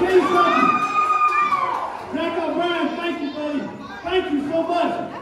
Please, Michael Brown, thank you, buddy. Thank you so much.